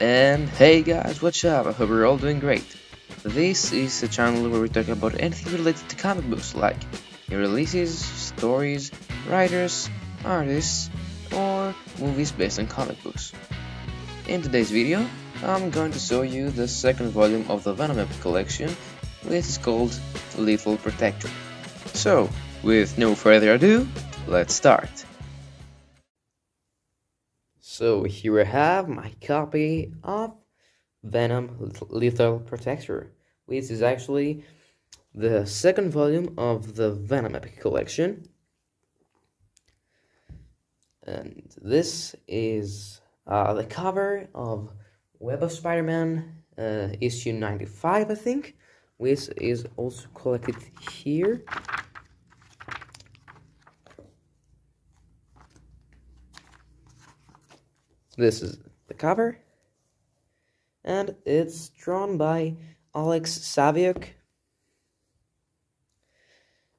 And hey guys, what's up? I hope you're all doing great. This is a channel where we talk about anything related to comic books like new releases, stories, writers, artists, or movies based on comic books. In today's video, I'm going to show you the second volume of the Venom Epic collection, which is called Lethal Protector. So, with no further ado, let's start. So here I have my copy of Venom Lethal Protector, which is actually the second volume of the Venom Epic Collection. And this is uh, the cover of Web of Spider-Man uh, issue 95, I think, which is also collected here. This is the cover. And it's drawn by Alex Saviuk.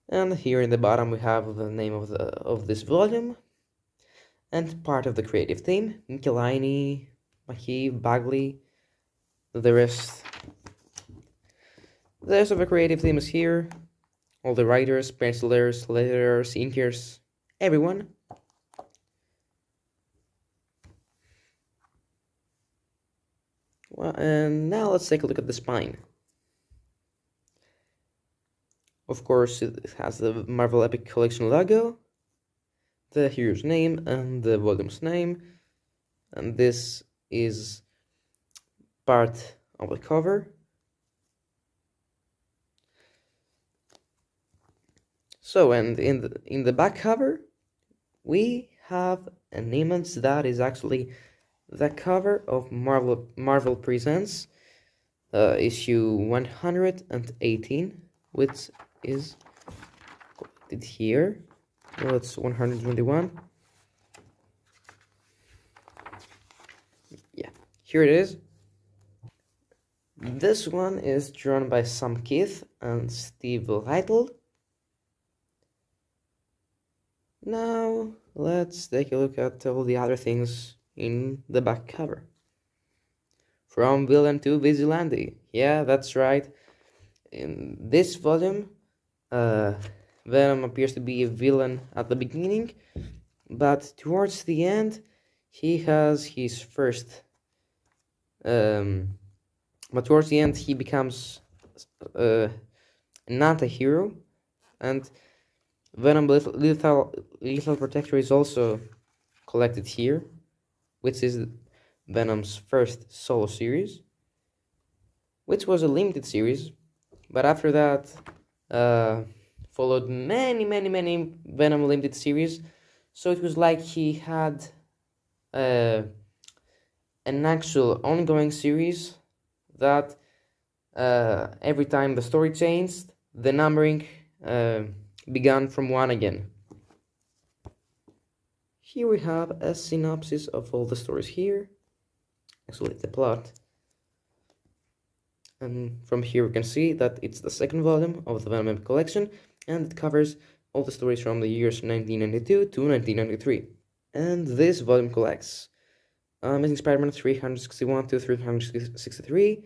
And here in the bottom we have the name of the of this volume. And part of the creative team. Michelinie, Mackie, Bagley, the rest. The rest of the creative team is here. All the writers, pencilers, letters, inkers, everyone. Well, and now let's take a look at the spine. Of course, it has the Marvel Epic Collection logo, the hero's name, and the volume's name. And this is part of the cover. So, and in the, in the back cover, we have an image that is actually the cover of Marvel Marvel Presents uh, issue 118, which is it here. Well, it's 121. Yeah, here it is. This one is drawn by Sam Kieth and Steve Liefeld. Now, let's take a look at all the other things in the back cover. From villain to vigilante. Yeah, that's right. In this volume, uh, Venom appears to be a villain at the beginning, but towards the end, he has his first. Um, but towards the end, he becomes uh, an anti-hero, and Venom Lethal, Lethal Protector is also collected here which is Venom's first solo series, which was a limited series, but after that uh, followed many, many, many Venom limited series. So it was like he had uh, an actual ongoing series that uh, every time the story changed, the numbering uh, began from one again. Here we have a synopsis of all the stories here. Actually, the plot. And from here we can see that it's the second volume of the Venom collection and it covers all the stories from the years 1992 to 1993. And this volume collects Amazing Spider-Man 361 to 363,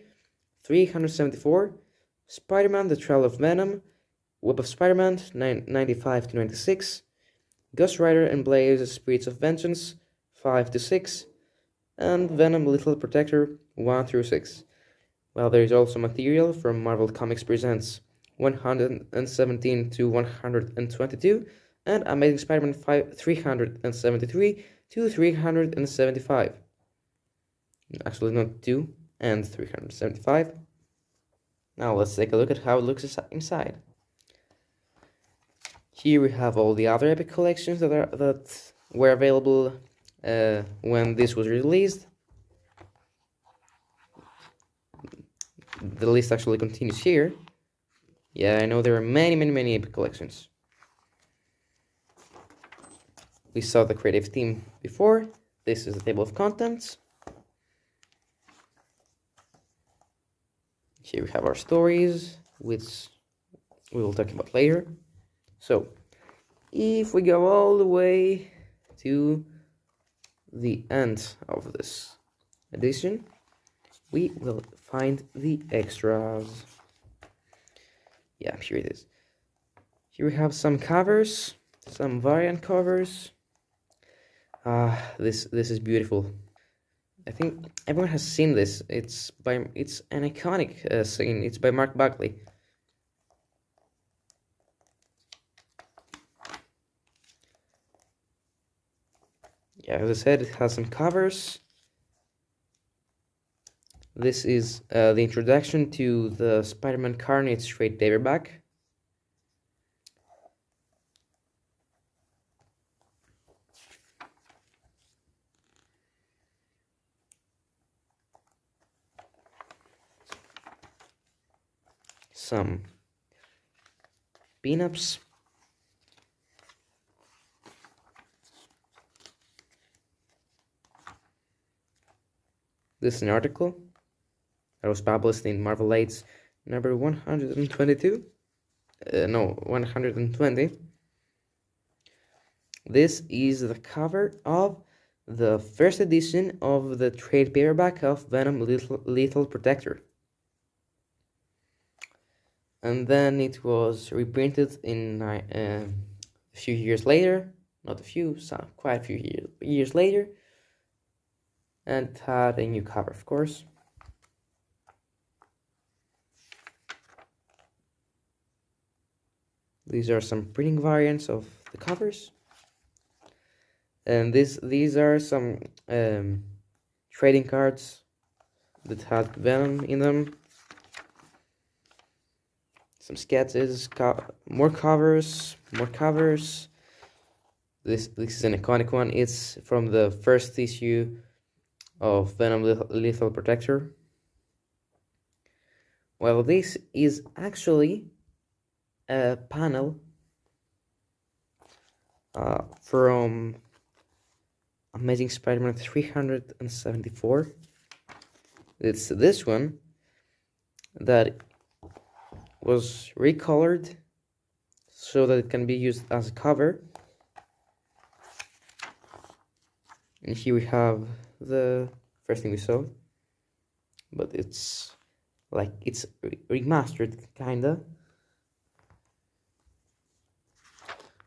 374, Spider-Man The Trial of Venom, Web of Spider-Man 95 to 96, Ghost Rider and Blaze Spirits of Vengeance 5 to 6, and Venom Lethal Protector 1 through 6. While there is also material from Marvel Comics Presents 117 to 122 and Amazing Spider-Man 5 373 to 375. Actually, not 2 and 375. Now let's take a look at how it looks inside. Here we have all the other Epic collections that are that were available uh, when this was released. The list actually continues here. Yeah, I know there are many, many, many Epic collections. We saw the creative team before. This is the table of contents. Here we have our stories, which we will talk about later. So, if we go all the way to the end of this edition, we will find the extras. Yeah, here it is. Here we have some covers, some variant covers. Ah, this this is beautiful. I think everyone has seen this. It's by it's an iconic uh, scene. It's by Mark Bagley. Yeah, as I said, it has some covers. This is uh, the introduction to the Spider-Man Carnage trade paperback. Some pinups. This is an article that was published in Marvel Age's number 122. Uh, no, 120. This is the cover of the first edition of the trade paperback of Venom Lethal, Lethal Protector. And then it was reprinted in uh, a few years later, not a few, some, quite a few year, years later, and had a new cover, of course. These are some printing variants of the covers. And this these are some um, trading cards that had Venom in them. Some sketches, co more covers, more covers. This this is an iconic one. It's from the first issue of Venom Lethal Protector. Well, this is actually a panel uh, from Amazing Spider-Man 374. It's this one that was recolored so that it can be used as a cover. And here we have the first thing we saw, but it's like it's remastered kinda.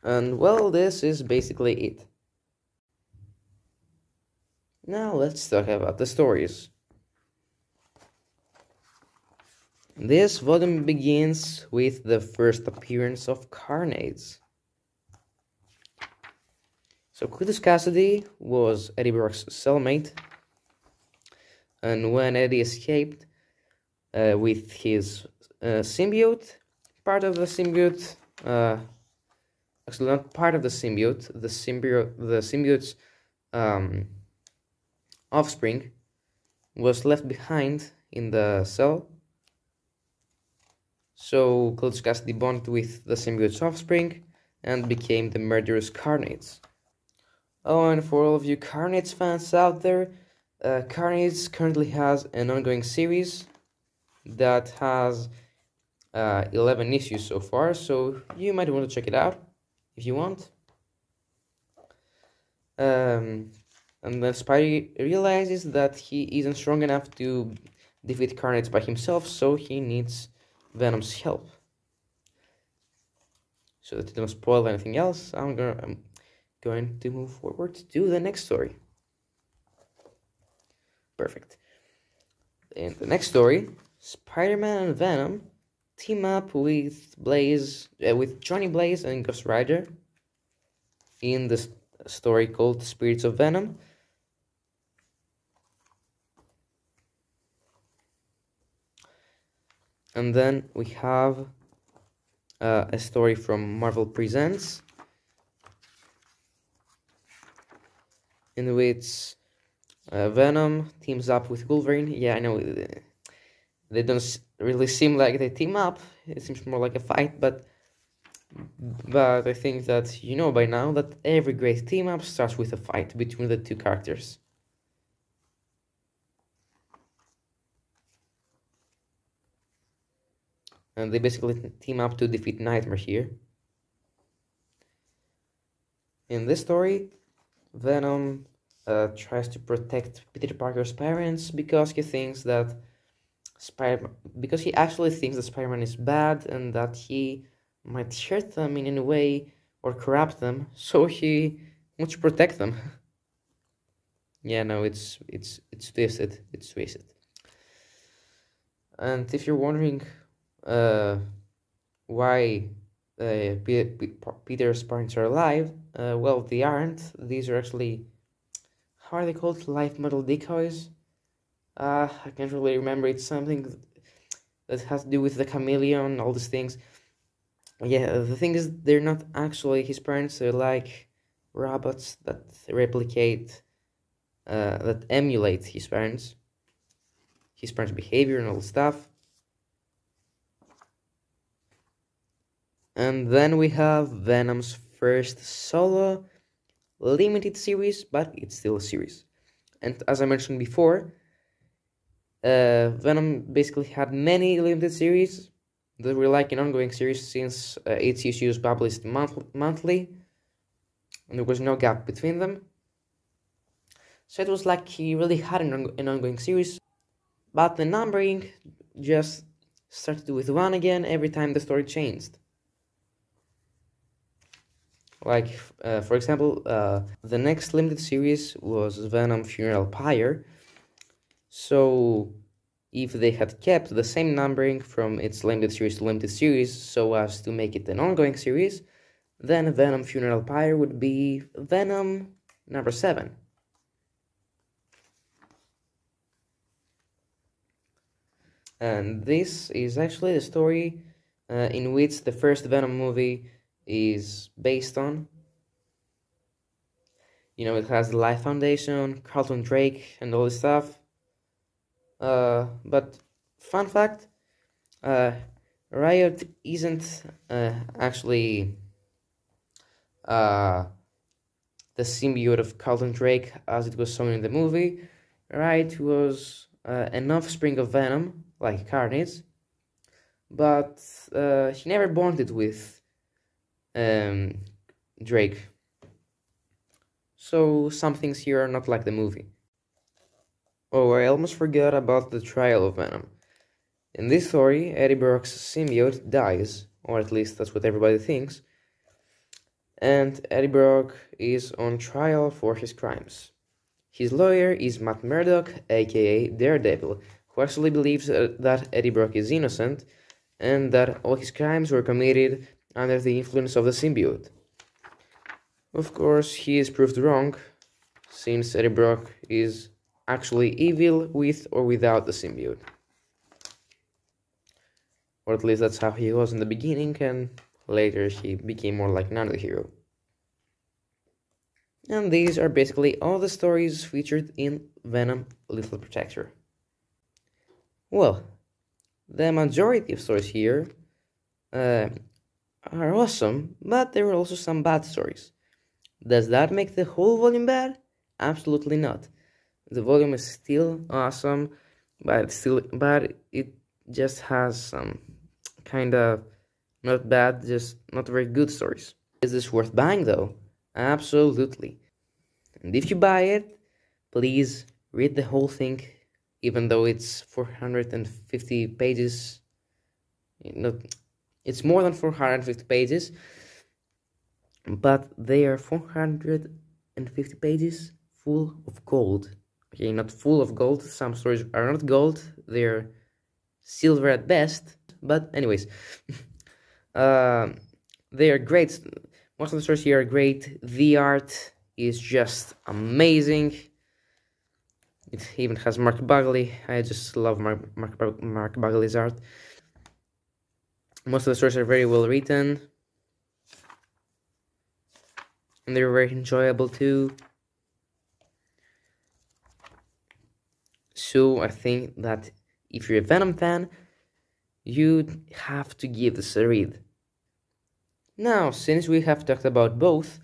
And well, this is basically it. Now let's talk about the stories. This volume begins with the first appearance of Carnage. So Cletus Kasady was Eddie Brock's cellmate, and when Eddie escaped uh, with his uh, symbiote, part of the symbiote uh, actually not part of the symbiote. The symbiote, the symbiote's um, offspring, was left behind in the cell. So Cletus Kasady bonded with the symbiote's offspring and became the murderous Carnage. Oh, and for all of you Carnage fans out there, uh, Carnage currently has an ongoing series that has uh, 11 issues so far, so you might want to check it out if you want. Um, and then Spidey realizes that he isn't strong enough to defeat Carnage by himself, so he needs Venom's help. So that don't spoil anything else, I'm gonna I'm going to move forward to the next story. Perfect. In the next story, Spider-Man and Venom team up with Blaze, uh, with Johnny Blaze and Ghost Rider in the story called Spirits of Venom. And then we have uh, a story from Marvel Presents in which uh, Venom teams up with Wolverine. Yeah, I know they don't really seem like they team up. It seems more like a fight, but but I think that you know by now that every great team up starts with a fight between the two characters. And they basically team up to defeat Nightmare here. In this story, Venom uh, tries to protect Peter Parker's parents because he thinks that Spider because he actually thinks that Spider-Man is bad and that he might hurt them in any way or corrupt them, so he wants to protect them. yeah, no, it's it's it's twisted. It's twisted. And if you're wondering uh, why uh, Peter's parents are alive, uh, well, they aren't. These are actually how are they called? Life model decoys. Uh, I can't really remember. It's something that has to do with the chameleon, all these things. Yeah, the thing is, they're not actually his parents. They're like robots that replicate, uh, that emulate his parents, his parents' behavior and all stuff. And then we have Venom's first solo limited series, but it's still a series. And as I mentioned before, uh, Venom basically had many limited series that were like an ongoing series since uh, its issues published month- monthly, and there was no gap between them. So it was like he really had an, on- an ongoing series, but the numbering just started with one again every time the story changed. Like, uh, for example, uh, the next limited series was Venom Funeral Pyre. So, if they had kept the same numbering from its limited series to limited series so as to make it an ongoing series, then Venom Funeral Pyre would be Venom number 7. And this is actually the story uh, in which the first Venom movie is based on. You know, it has the Life Foundation, Carlton Drake, and all this stuff. Uh, but fun fact, uh, Riot isn't uh, actually uh, the symbiote of Carlton Drake as it was shown in the movie. Riot was uh, an offspring of Venom, like Carnage, but uh, he never bonded with um, Drake. So some things here are not like the movie. Oh, I almost forgot about the trial of Venom. In this story, Eddie Brock's symbiote dies, or at least that's what everybody thinks, and Eddie Brock is on trial for his crimes. His lawyer is Matt Murdock, aka Daredevil, who actually believes uh, that Eddie Brock is innocent and that all his crimes were committed under the influence of the symbiote. Of course, he is proved wrong, since Eddie Brock is actually evil with or without the symbiote. Or at least that's how he was in the beginning, and later he became more like another hero. And these are basically all the stories featured in Venom Lethal Protector. Well, the majority of stories here uh, are awesome, but there are also some bad stories. Does that make the whole volume bad? Absolutely not. The volume is still awesome, but still, but it just has some kind of not bad, just not very good stories. Is this worth buying though? Absolutely. And if you buy it, please read the whole thing, even though it's 450 pages. Not it's more than 450 pages, but they are 450 pages full of gold. Okay, not full of gold. Some stories are not gold, they're silver at best. But, anyways, uh, they are great. Most of the stories here are great. The art is just amazing. It even has Mark Bagley. I just love Mark, Mark, Mark Bagley's art. Most of the stories are very well written. And they're very enjoyable too. So I think that if you're a Venom fan, you have to give this a read. Now, since we have talked about both,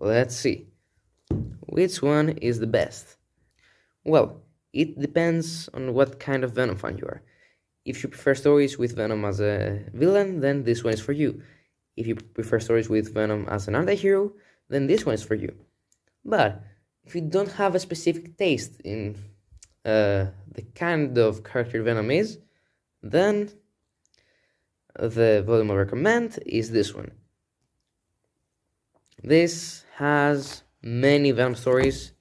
let's see. Which one is the best? Well, it depends on what kind of Venom fan you are. If you prefer stories with Venom as a villain, then this one is for you. If you prefer stories with Venom as an anti-hero, then this one is for you. But if you don't have a specific taste in uh, the kind of character Venom is, then the volume I recommend is this one. This has many Venom stories,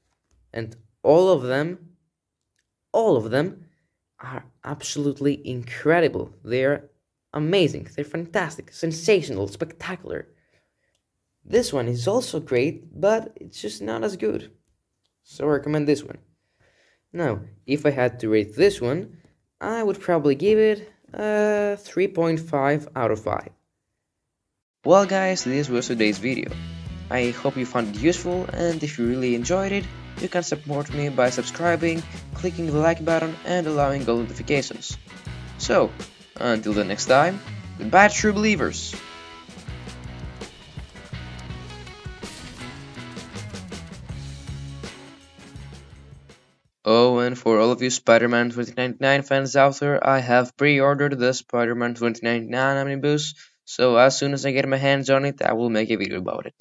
and all of them, all of them are absolutely incredible. They're amazing, they're fantastic, sensational, spectacular. This one is also great, but it's just not as good. So I recommend this one. Now, if I had to rate this one, I would probably give it a 3.5 out of 5. Well guys, this was today's video. I hope you found it useful and if you really enjoyed it, you can support me by subscribing, clicking the like button and allowing all notifications. So, until the next time, goodbye true believers! Oh, and for all of you Spider-Man 2099 fans out there, I have pre-ordered the Spider-Man 2099 Omnibus, so as soon as I get my hands on it, I will make a video about it.